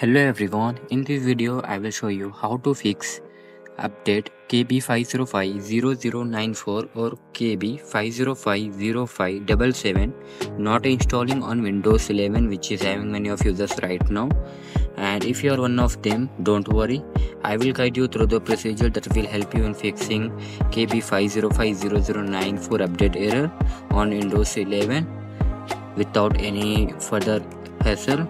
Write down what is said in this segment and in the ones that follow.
Hello everyone, in this video I will show you how to fix update KB5050094 or KB5050577 not installing on Windows 11 which is having many of users right now. And if you are one of them don't worry I will guide you through the procedure that will help you in fixing KB5050094 update error on Windows 11 without any further hassle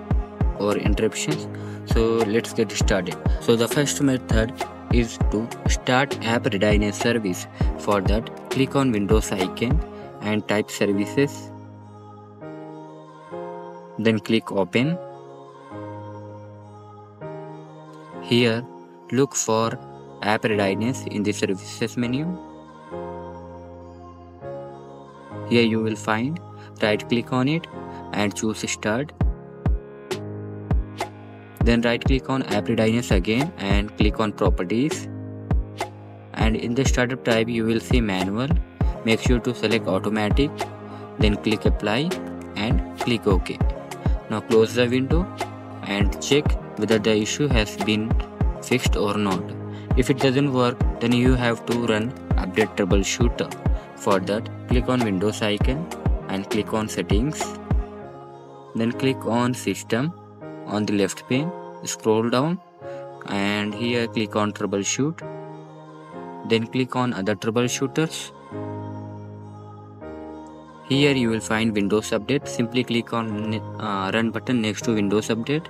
or interruptions. So let's get started. So the first method is to start app readiness service. For that click on windows icon and type services. Then click open. Here look for app readiness in the services menu. Here you will find right click on it and choose start then right click on app again and click on properties. And in the startup type you will see manual. Make sure to select automatic then click apply and click ok. Now close the window and check whether the issue has been fixed or not. If it doesn't work then you have to run update troubleshooter. For that click on windows icon and click on settings. Then click on system on the left pane scroll down and here click on troubleshoot. Then click on other troubleshooters. Here you will find windows update. Simply click on uh, run button next to windows update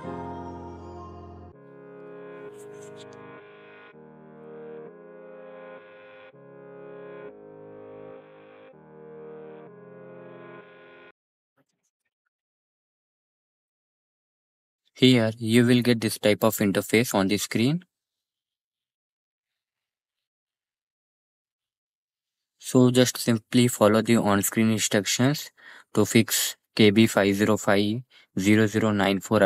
Here you will get this type of interface on the screen. So just simply follow the on-screen instructions to fix KB5050094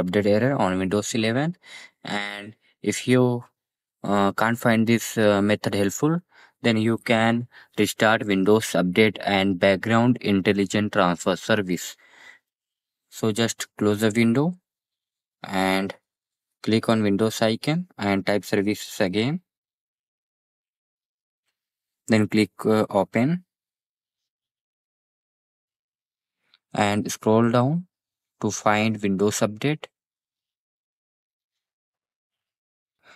update error on Windows 11 and if you uh, can't find this uh, method helpful then you can restart Windows Update and Background Intelligent Transfer Service. So just close the window and click on Windows icon and type services again. Then click uh, open and scroll down to find Windows Update.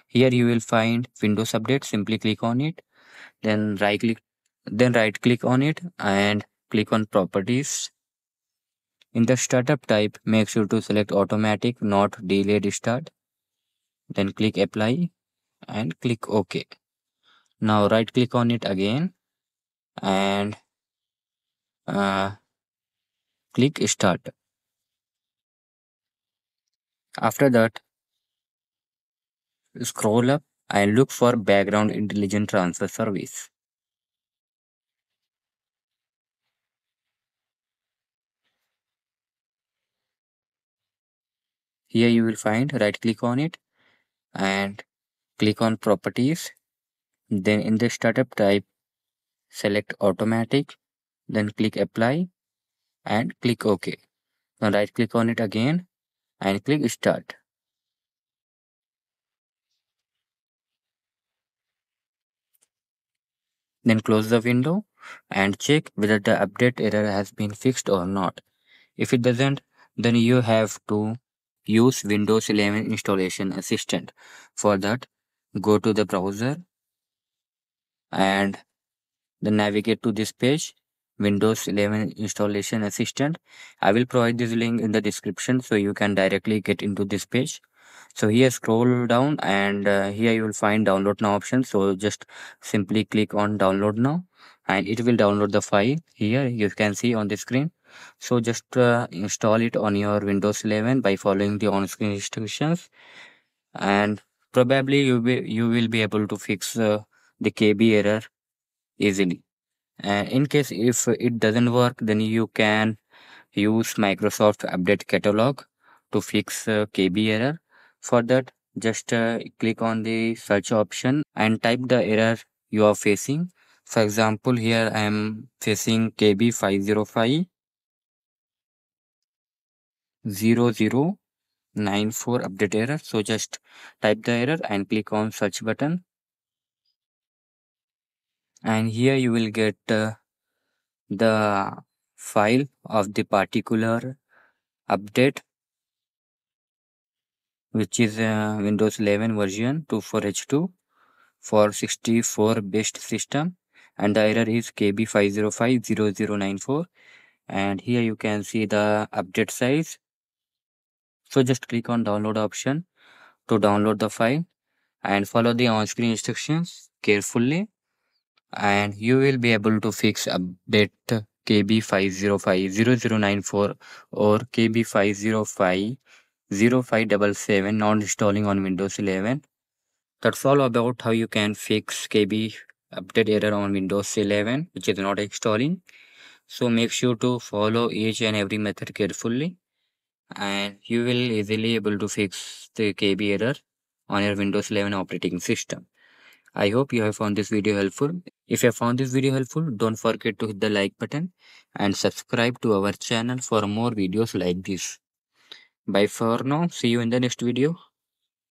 Here you will find Windows Update. Simply click on it. Then right click, then right click on it and click on Properties in the startup type, make sure to select automatic, not delayed start. Then click apply and click OK. Now right click on it again and uh, click start. After that, scroll up and look for background intelligent transfer service. Here you will find right click on it and click on properties. Then in the startup type, select automatic, then click apply and click OK. Now right click on it again and click start. Then close the window and check whether the update error has been fixed or not. If it doesn't, then you have to use Windows 11 installation assistant. For that, go to the browser and then navigate to this page Windows 11 installation assistant. I will provide this link in the description so you can directly get into this page. So here scroll down and uh, here you will find download now option. So just simply click on download now and it will download the file here you can see on the screen so just uh, install it on your windows 11 by following the on-screen instructions. And probably you will you will be able to fix uh, the kb error easily. And in case if it doesn't work then you can use microsoft update catalog to fix uh, kb error. For that just uh, click on the search option and type the error you are facing. For example here i am facing kb505 zero zero 0094 update error. So just type the error and click on search button. And here you will get uh, the file of the particular update which is uh, Windows 11 version 24H2 for 64 based system and the error is KB5050094 and here you can see the update size so just click on download option to download the file and follow the on-screen instructions carefully and you will be able to fix update KB5050094 or KB5050577 not installing on Windows 11. That's all about how you can fix KB update error on Windows 11 which is not installing. So make sure to follow each and every method carefully and you will easily able to fix the KB error on your Windows 11 operating system. I hope you have found this video helpful. If you have found this video helpful, don't forget to hit the like button and subscribe to our channel for more videos like this. Bye for now. See you in the next video.